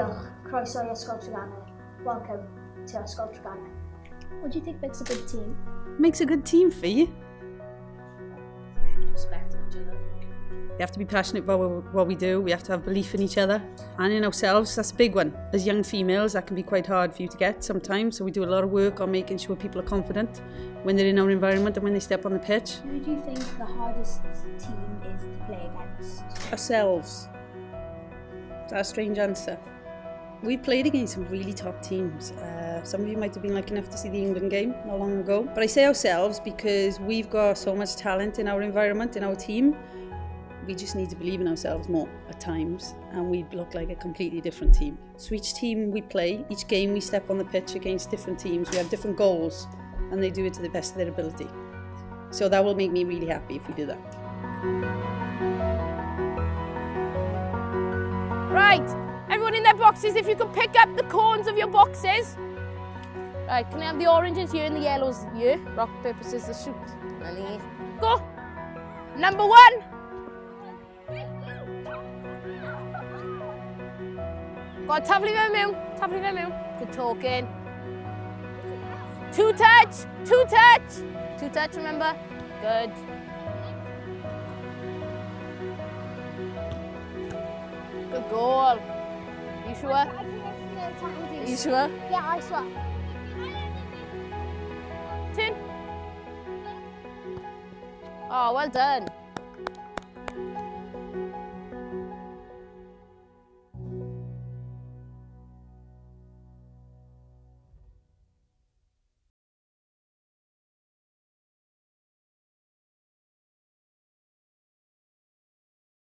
Croeso i Ysgol Treganna. Welcome to Ysgol Treganna. What do you think makes a good team? Makes a good team for you. Respect each other. We have to be passionate about what- what we do. We have to have belief in each other and in ourselves. That's a big one. As young females, that can be quite hard for you to get sometimes. So we do a lot of work on making sure people are confident when they're in our environment and when they step on the pitch. Who do you think the hardest team is to play against? Ourselves. That's a strange answer. We've played against some really top teams. Uh, some of you might have been lucky enough to see the England game not long ago. But I say ourselves because we've got so much talent in our environment, in our team. We just need to believe in ourselves more at times, and we look like a completely different team. So each team we play, each game we step on the pitch against different teams, we have different goals, and they do it to the best of their ability. So that will make me really happy if we do that. Right, everyone in their boxes, if you can pick up the corns of your boxes. Right, can I have the oranges here and the yellows here? Rock, paper, scissors, shoot. Ready? Go. Number one. Go on, taflu fe mewn, taflu fe mewn. Good talking. Two touch, two touch. Two touch, remember? Good. Good goal. You sure? You sure? Yeah, I swear. Tin. Oh, well done.